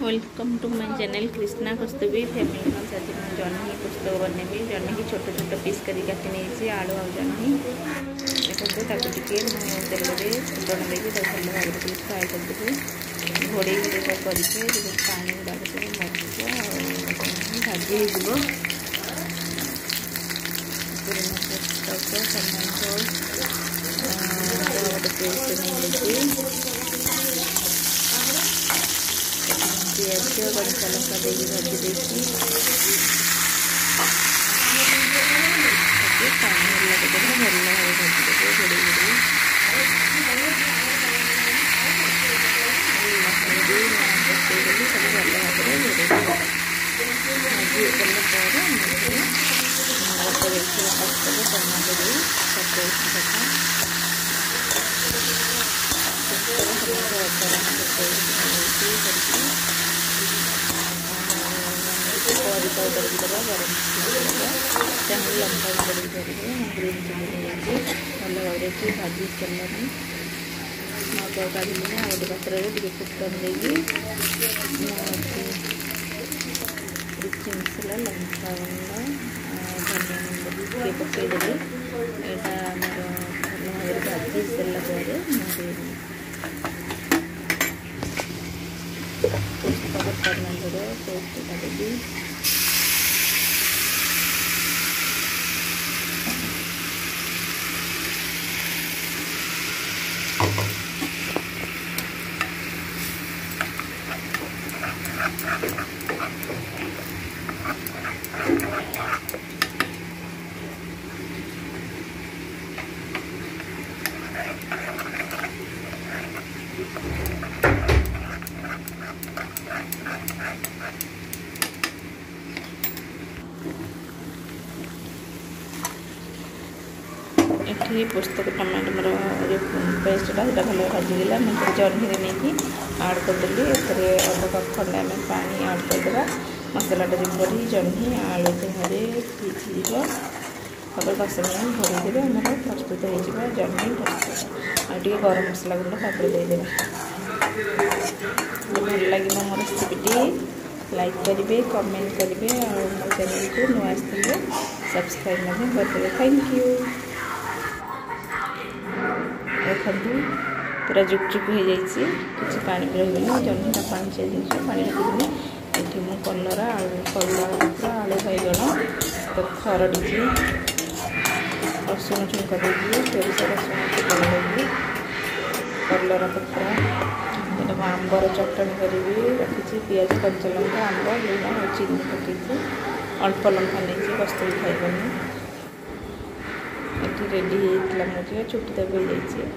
Welcome to my channel Krishna कस्तुवी family मैं आज जहनी पुस्तक बनेबी जहनी अं, की छोटे छोट पीस कर आलु आउ जहनी देखते तेल फुटन देखिए भाग फ्राए कर घोड़े करके पानी गुड़ाई भाजी होता गोटे paste share dan follow sa daily motivation. Okay, time ಎಲ್ಲ ತಗೊಂಡು ಎಲ್ಲ ಹೋಗಿದ್ದು ಹೊಡೆಯುವುದು ಚೆನ್ನಾಗಿ వంకాయ దొరుకుతుందా వరంగా టెంపుల్ వంకాయ దొరుకుతుంది గ్రీన్ చిల్లీ వేసి మళ్ళీ ఎవరైతే బజ్జీ చెల్లరు మాకు ఒక అదిని ఐదు బస్సులు దిగుతుంది మాకు రిచిమ్స్లో లంచావంగా ధన్యం కేపక్కిడి ఈಟ మనం ఎవరు బజ్జీ చెల్లబోదు మరి ಪಗತ್ತಂದರೆ ಟೇಸ್ಟ್ ತಗೊಂಡು ଏଠି ପୋସ୍ତକ ଟମାଟୋର ଯେଉଁ ପେଷ୍ଟଟା ସେଇଟା ଭଲ ଭାଜିଗଲା ମୁଁ ଏଥିରେ ଜହ୍ନିରେ ନେଇକି ଆଡ଼୍ କରିଦେଲି ଏଥିରେ ଅଧ କପ୍ ଖଣ୍ଡେ ଆମେ ପାଣି ଆଡ଼୍ କରିଦେବା ମସଲାଟା ଯେପରି ଜହ୍ନି ଆଳୁ ଦେହରେ ଭିଜିଯିବ ତାପରେ ଦଶ ମିନିଟ୍ ଘୋଡ଼େଇଦେବେ ଆମର ପ୍ରସ୍ତୁତ ହେଇଯିବ ଜହ୍ନି ଆଉ ଟିକେ ଗରମ ମସଲା ଗୁଣ୍ଡ ତାପରେ ଦେଇଦେବା ଭଲ ଲାଗିବ ମୋ ରେସିପିଟି ଲାଇକ୍ କରିବେ କମେଣ୍ଟ କରିବେ ଆଉ ମୋ ଚ୍ୟାନେଲକୁ ନୂଆ ଆସିଥିଲେ ସବସ୍କ୍ରାଇବ୍ ମଧ୍ୟ କରିଦେବେ ଥ୍ୟାଙ୍କ ୟୁ ଖାଦ୍ୟ ପୁରା ଯୁକ୍ଚୁକ୍ ହୋଇଯାଇଛି କିଛି ପାଣି ବି ରହିବନି ଜହ୍ନିଟା ପାଣିଚିଆ ଜିନିଷ ପାଣି ରଖିଦେଲି ଏଠି ମୁଁ କଲରା ଆଳୁ କଲରା ପୁରା ଆଳୁ ବାଇଗଣ ତାକୁ ଖରଡ଼ିଛି ରସୁଣ ଛୁଙ୍କା ଦେଇକି ସୋରିଷ ରସୁଣ ଛୁଙ୍କା ଦେଇକି କଲରା ପତ୍ର ମୁଁ ଆମ୍ବର ଚଟଣି କରିବି ରଖିଛି ପିଆଜ କଞ୍ଚା ଲଙ୍କା ଆମ୍ବ ଲୁଣ ଆଉ ଚିନି ପକେଇଛି ଅଳ୍ପ ଲଙ୍କା ନେଇଛି କସ୍ତୁରୀ ଖାଇବନି ଏଠି ରେଡ଼ି ହେଇଥିଲା ମୁଁ ଟିକେ ଛୁଟି ଦେବେ ଦେଇଛି